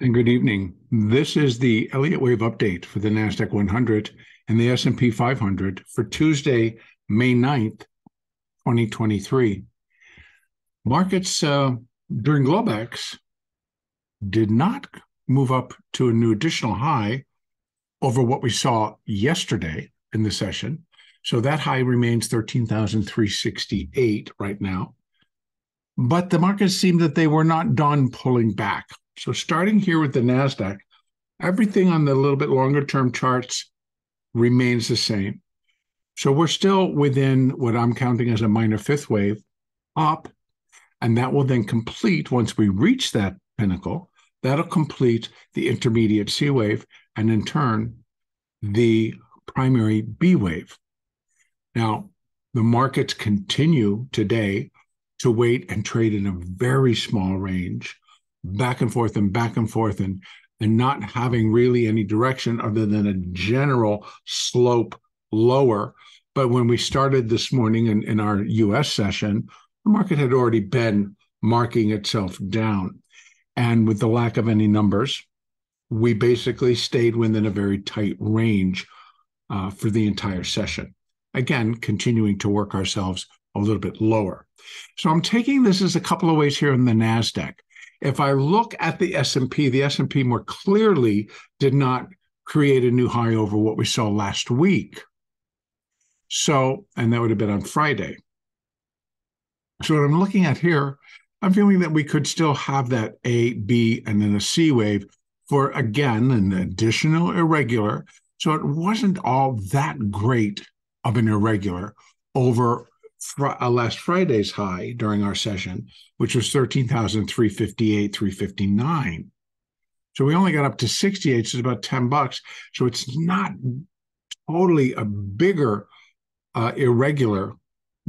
And good evening. This is the Elliott Wave update for the Nasdaq 100 and the S&P 500 for Tuesday, May 9th, 2023. Markets uh, during Globex did not move up to a new additional high over what we saw yesterday in the session. So that high remains 13,368 right now. But the markets seemed that they were not done pulling back. So starting here with the NASDAQ, everything on the little bit longer term charts remains the same. So we're still within what I'm counting as a minor fifth wave up. And that will then complete once we reach that pinnacle. That'll complete the intermediate C wave and in turn the primary B wave. Now, the markets continue today to wait and trade in a very small range, back and forth and back and forth, and, and not having really any direction other than a general slope lower. But when we started this morning in, in our US session, the market had already been marking itself down. And with the lack of any numbers, we basically stayed within a very tight range uh, for the entire session. Again, continuing to work ourselves a little bit lower. So I'm taking this as a couple of ways here in the Nasdaq. If I look at the S&P, the S&P more clearly did not create a new high over what we saw last week. So, and that would have been on Friday. So what I'm looking at here, I'm feeling that we could still have that A, B, and then a C wave for again an additional irregular. So it wasn't all that great of an irregular over fr- uh, last Friday's high during our session, which was 13,358, 359. So we only got up to 68, so it's about 10 bucks. So it's not totally a bigger uh, irregular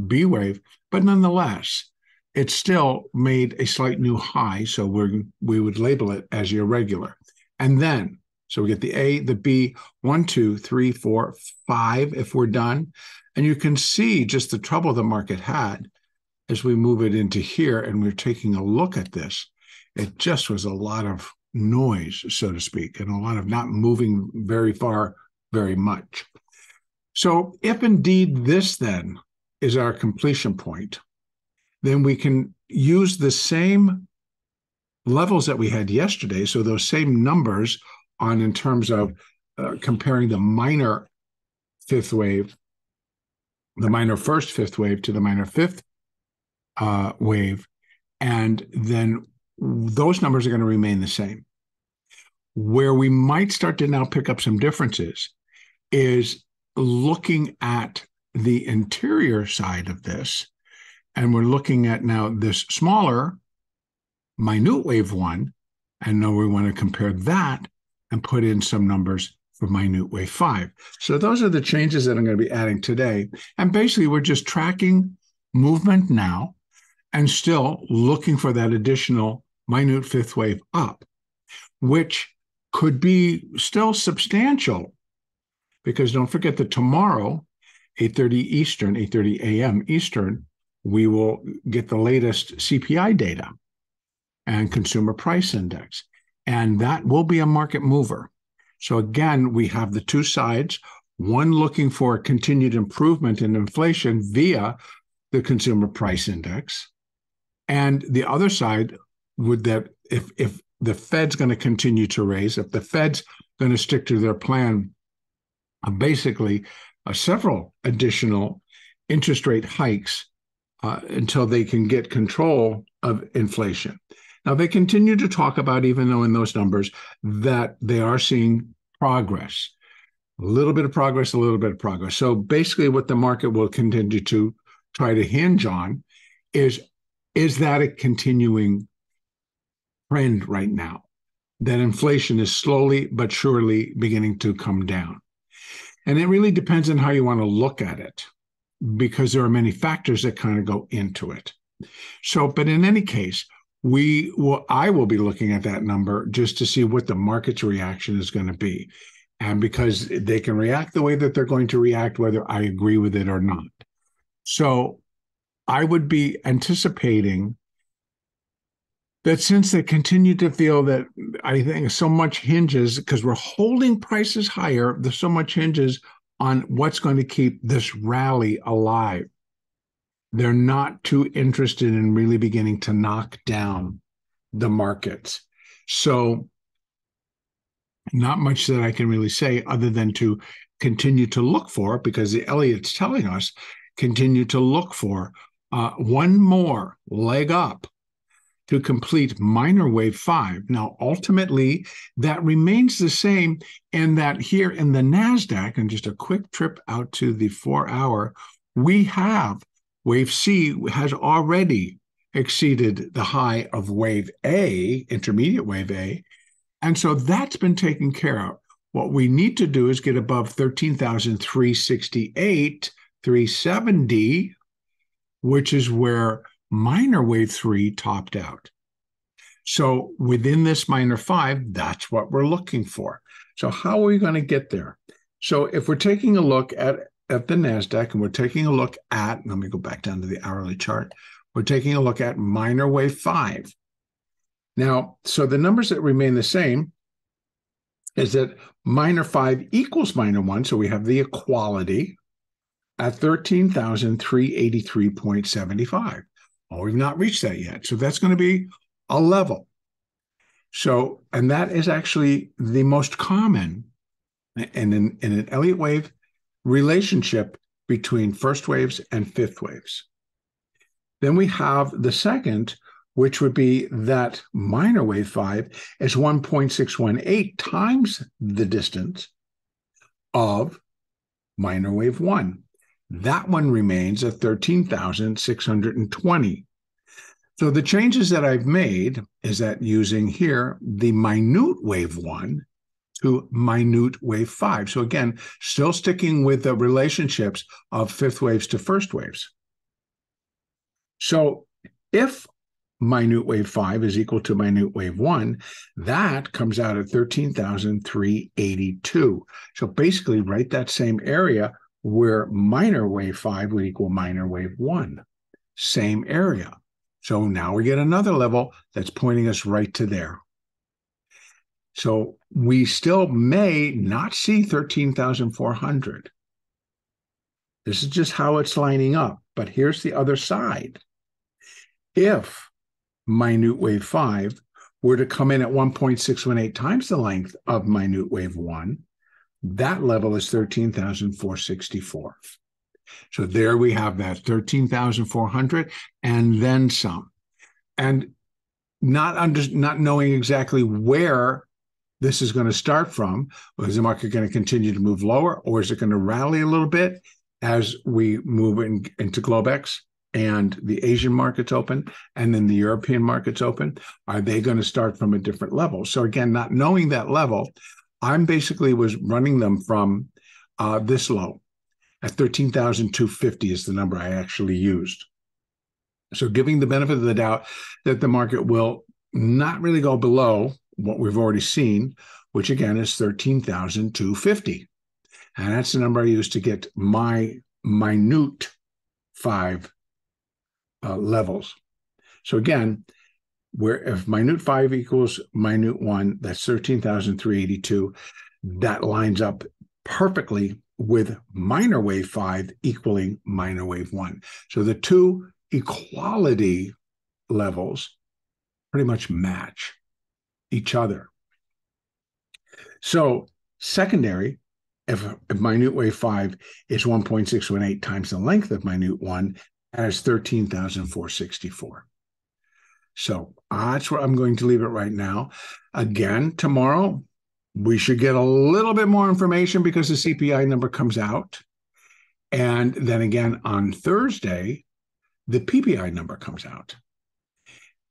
B wave, but nonetheless, it still made a slight new high. So we we would label it as irregular. And then, so we get the A, the B, one, two, three, four, five, if we're done. And you can see just the trouble the market had as we move it into here and we're taking a look at this. It just was a lot of noise, so to speak, and a lot of not moving very far very much. So, if indeed this then is our completion point, then we can use the same levels that we had yesterday. So, those same numbers on in terms of uh, comparing the minor fifth wave the minor first fifth wave to the minor fifth uh, wave, and then those numbers are going to remain the same. Where we might start to now pick up some differences is looking at the interior side of this, and we're looking at now this smaller minute wave one, and now we want to compare that and put in some numbers for minute wave 5. So those are the changes that I'm going to be adding today. And basically, we're just tracking movement now and still looking for that additional minute fifth wave up, which could be still substantial because don't forget that tomorrow 8:30 Eastern, 8:30 a.m. Eastern, we will get the latest CPI data and consumer price index. And that will be a market mover. So again, we have the two sides, one looking for continued improvement in inflation via the consumer price index, and the other side would that if if the Fed's going to continue to raise, if the Fed's going to stick to their plan, uh, basically uh, several additional interest rate hikes uh, until they can get control of inflation. Now, they continue to talk about, even though in those numbers, that they are seeing progress. A little bit of progress, a little bit of progress. So basically, what the market will continue to try to hinge on is is that a continuing trend right now? That inflation is slowly but surely beginning to come down. And it really depends on how you want to look at it, because there are many factors that kind of go into it. So, but in any case, we will i will be looking at that number just to see what the market's reaction is going to be and because they can react the way that they're going to react whether i agree with it or not so i would be anticipating that since they continue to feel that I think so much hinges because we're holding prices higher, there's so much hinges on what's going to keep this rally alive. They're not too interested in really beginning to knock down the markets. So, not much that I can really say other than to continue to look for, because the Elliott's telling us, continue to look for uh, one more leg up to complete minor wave five. Now, ultimately, that remains the same and that here in the NASDAQ, and just a quick trip out to the four hour, we have wave C has already exceeded the high of wave A, intermediate wave A. And so that's been taken care of. What we need to do is get above 13,368, 370, which is where minor wave three topped out. So within this minor five, that's what we're looking for. So how are we going to get there? So if we're taking a look at, at the NASDAQ and we're taking a look at, let me go back down to the hourly chart, we're taking a look at minor wave five. Now, so the numbers that remain the same is that minor five equals minor one. So we have the equality at 13,383.75. Well, we've not reached that yet. So that's going to be a level. So, and that is actually the most common And in in an Elliott wave relationship between first waves and fifth waves. Then we have the second, which would be that minor wave five is 1.618 times the distance of minor wave one. That one remains at 13,620. So the changes that I've made is that using here the minute wave one to minute wave five. So again, still sticking with the relationships of fifth waves to first waves. So if minute wave five is equal to minute wave one, that comes out at 13,382. So basically, right that same area where minor wave five would equal minor wave one, same area. So now we get another level that's pointing us right to there. So we still may not see 13,400. This is just how it's lining up. But here's the other side. If minute wave 5 were to come in at 1.618 times the length of minute wave 1, that level is 13,464. So there we have that 13,400 and then some. And not under not knowing exactly where this is going to start from. Is the market going to continue to move lower or is it going to rally a little bit as we move in, into Globex and the Asian markets open and then the European markets open? Are they going to start from a different level? So again, not knowing that level, I'm basically was running them from uh, this low at 13,250 is the number I actually used. So giving the benefit of the doubt that the market will not really go below what we've already seen, which again is 13,250. And that's the number I use to get my minute five uh, levels. So again, where if minute five equals minute one, that's 13,382. That lines up perfectly with minor wave five equaling minor wave one. So the two equality levels pretty much match each other. So secondary, if, if minute wave five is 1.618 times the length of minute one, as 13,464. So that's where I'm going to leave it right now. Again, tomorrow, we should get a little bit more information because the CPI number comes out. And then again on Thursday, the PPI number comes out.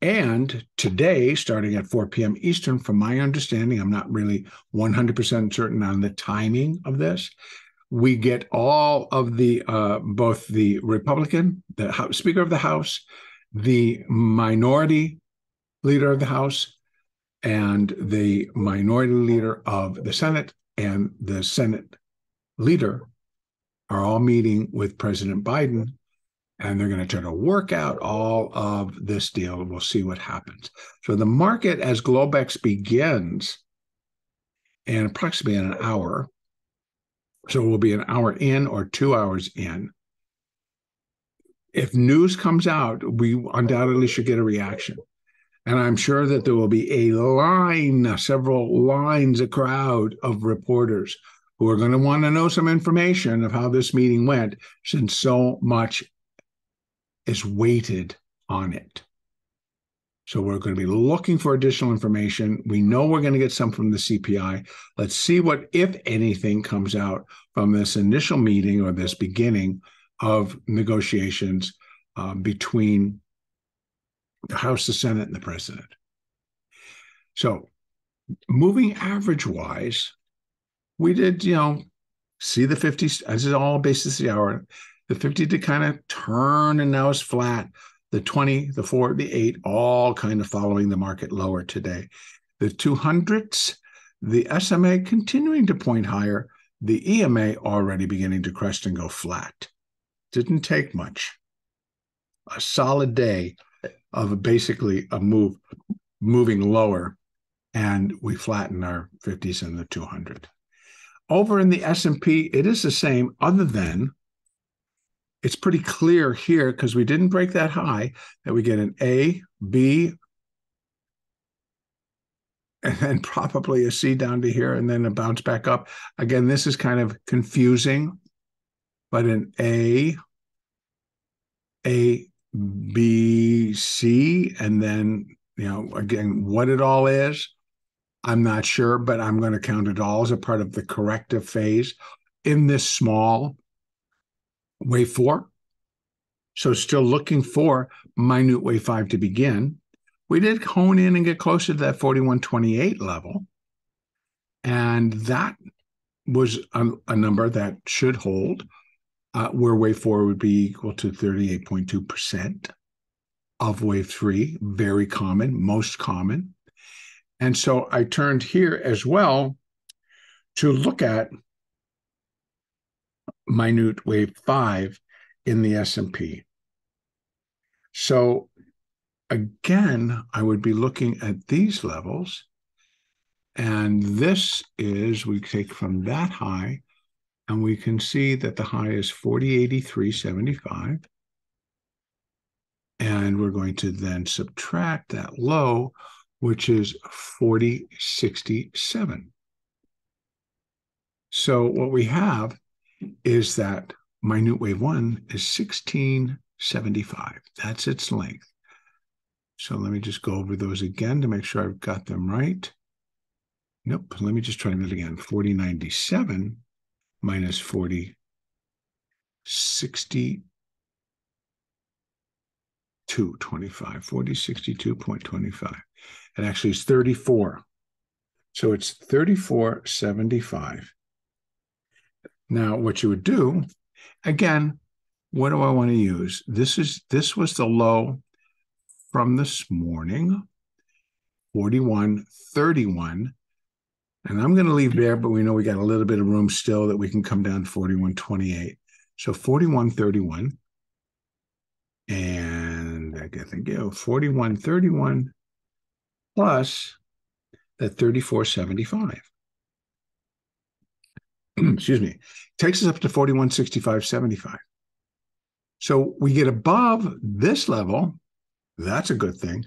And today, starting at 4 p.m. Eastern, from my understanding, I'm not really 100% certain on the timing of this. We get all of the, uh, both the Republican, the House, Speaker of the House, the minority leader of the House, and the minority leader of the Senate and the Senate leader are all meeting with President Biden and they're going to try to work out all of this deal. We'll see what happens. So the market, as Globex begins in approximately an hour, so we'll be an hour in or two hours in. If news comes out, we undoubtedly should get a reaction. And I'm sure that there will be a line, several lines, a crowd of reporters who are going to want to know some information of how this meeting went, since so much is weighted on it. So we're going to be looking for additional information. We know we're going to get some from the CPI. Let's see what, if anything, comes out from this initial meeting or this beginning of negotiations um, between the House, the Senate, and the President. So, moving average wise, we did, you know, see the 50, as is all basis the hour, the 50 to kind of turn and now is flat. The 20, the 4, the 8, all kind of following the market lower today. The 200s, the SMA continuing to point higher, the EMA already beginning to crest and go flat. Didn't take much. A solid day of basically a move moving lower and we flatten our 50s and the 200 over in the s&p it is the same other than it's pretty clear here because we didn't break that high that we get an A, B, and then probably a C down to here and then a bounce back up. Again, this is kind of confusing, but an A, A, B, C, and then, you know, again, what it all is, I'm not sure, but I'm going to count it all as a part of the corrective phase in this small wave four. So still looking for minute wave five to begin. We did hone in and get closer to that 4128 level. And that was a, a number that should hold, uh, where wave four would be equal to 38.2% of wave three, very common, most common. And so I turned here as well to look at minute wave 5 in the S&P. So again, I would be looking at these levels. And this is, we take from that high, and we can see that the high is 4083.75. And we're going to then subtract that low, which is 4067. So what we have is that minute wave one is 1675. That's its length. So let me just go over those again to make sure I've got them right. Nope, let me just try that again. 4097 minus 40, 62, 25, 40, 62.25. It actually is 34. So it's 34.75. Now, what you would do, again, what do I want to use? This is this was the low from this morning, 41.31. And I'm going to leave there, but we know we got a little bit of room still that we can come down to 41.28. So 41.31. And I think, you know, 41.31 plus that 34.75. excuse me, takes us up to 4165.75. So we get above this level. That's a good thing,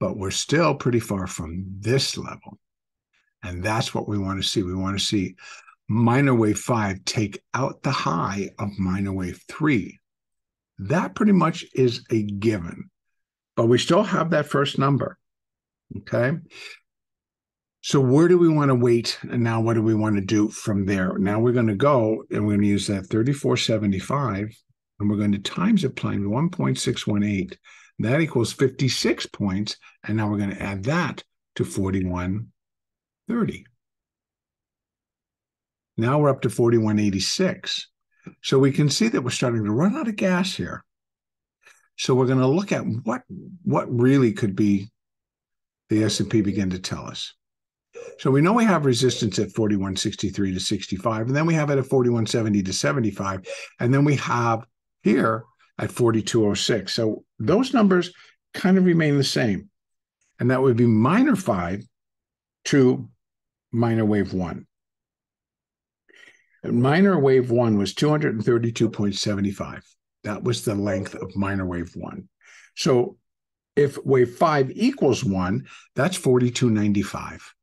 but we're still pretty far from this level. And that's what we want to see. We want to see minor wave five take out the high of minor wave three. That pretty much is a given, but we still have that first number. Okay. So where do we want to wait? And now what do we want to do from there? Now we're going to go and we're going to use that 3475 and we're going to times it plain 1.618. That equals 56 points. And now we're going to add that to 4130. Now we're up to 4186. So we can see that we're starting to run out of gas here. So we're going to look at what what really could be the S&P begin to tell us. So we know we have resistance at 4163 to 65, and then we have it at 4170 to 75. And then we have here at 4206. So those numbers kind of remain the same. And that would be minor five to minor wave one. And minor wave one was 232.75. That was the length of minor wave one. So if wave five equals one, that's 4295.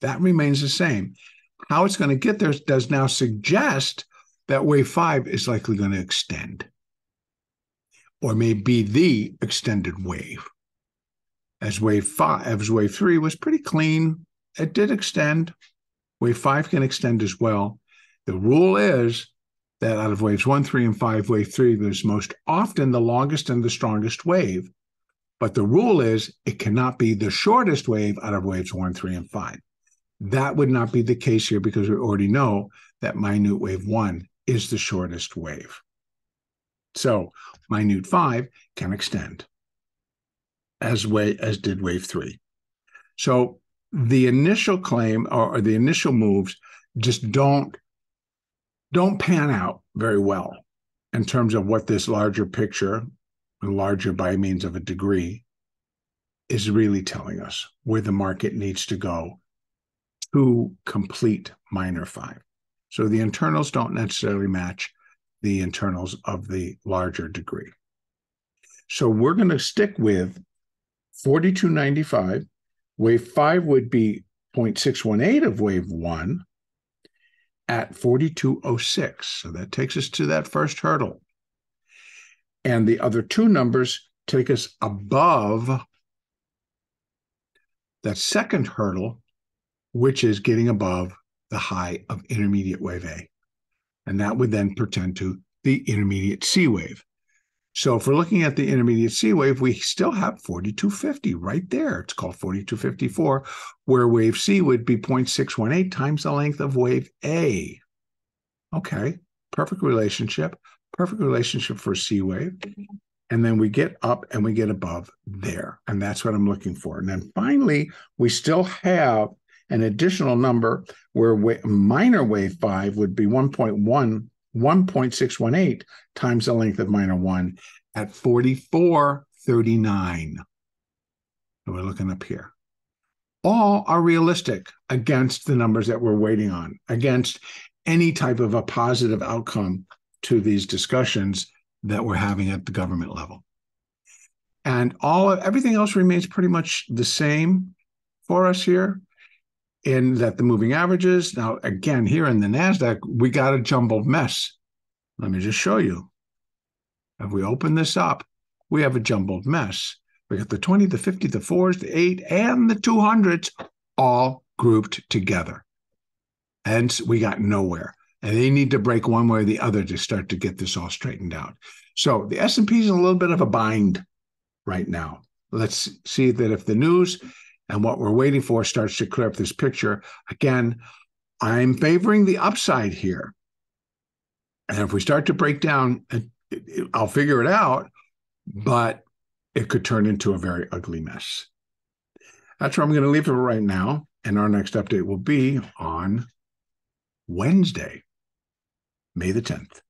That remains the same. How it's going to get there does now suggest that wave five is likely going to extend or may be the extended wave. As wave five, as wave three was pretty clean, it did extend. Wave five can extend as well. The rule is that out of waves one, three, and five, wave three is most often the longest and the strongest wave. But the rule is it cannot be the shortest wave out of waves one, three, and five. That would not be the case here because we already know that minute wave one is the shortest wave. So minute five can extend as way as did wave three. So the initial claim or, or the initial moves just don't don't pan out very well in terms of what this larger picture, larger by means of a degree, is really telling us where the market needs to go to complete minor five. So the internals don't necessarily match the internals of the larger degree. So we're going to stick with 4295. Wave five would be 0.618 of wave one at 4206. So that takes us to that first hurdle. And the other two numbers take us above that second hurdle, which is getting above the high of intermediate wave A. And that would then pertain to the intermediate C wave. So if we're looking at the intermediate C wave, we still have 4250 right there. It's called 4254, where wave C would be 0.618 times the length of wave A. Okay, perfect relationship, perfect relationship for C wave. And then we get up and we get above there. And that's what I'm looking for. And then finally, we still have an additional number where minor wave five would be 1.1 1.618 times the length of minor 1 at 4439. So we're looking up here. All are realistic against the numbers that we're waiting on, against any type of a positive outcome to these discussions that we're having at the government level. And all everything else remains pretty much the same for us here in that the moving averages. Now, again, here in the NASDAQ, we got a jumbled mess. Let me just show you. If we open this up, we have a jumbled mess. We got the 20, the 50, the 4s, the 8, and the 200s all grouped together. And we got nowhere. And they need to break one way or the other to start to get this all straightened out. So the S&P is in a little bit of a bind right now. Let's see that if the news and what we're waiting for starts to clear up this picture. Again, I'm favoring the upside here. And if we start to break down, I'll figure it out, mm-hmm. but it could turn into a very ugly mess. That's where I'm going to leave it right now. And our next update will be on Wednesday, May the 10th.